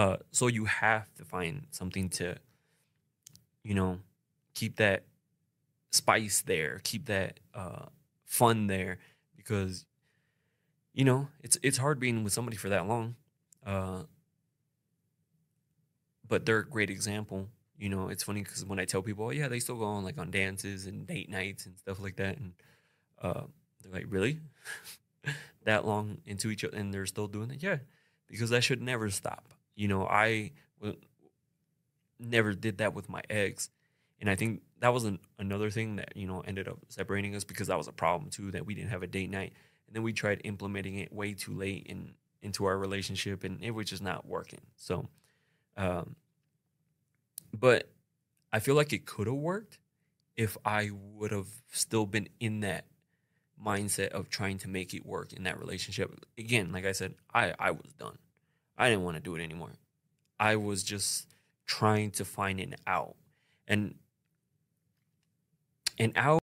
Uh, so you have to find something to, you know, keep that spice there, keep that uh, fun there, because you know it's it's hard being with somebody for that long. Uh, but they're a great example. You know, it's funny because when I tell people, oh yeah, they still go on like on dances and date nights and stuff like that, and uh, they're like, really, that long into each other, and they're still doing it? Yeah, because that should never stop. You know, I never did that with my ex, and I think that was an, another thing that you know ended up separating us because that was a problem too that we didn't have a date night, and then we tried implementing it way too late in into our relationship, and it was just not working. So. Um, but I feel like it could have worked if I would have still been in that mindset of trying to make it work in that relationship. Again, like I said, I, I was done. I didn't want to do it anymore. I was just trying to find an out. And an out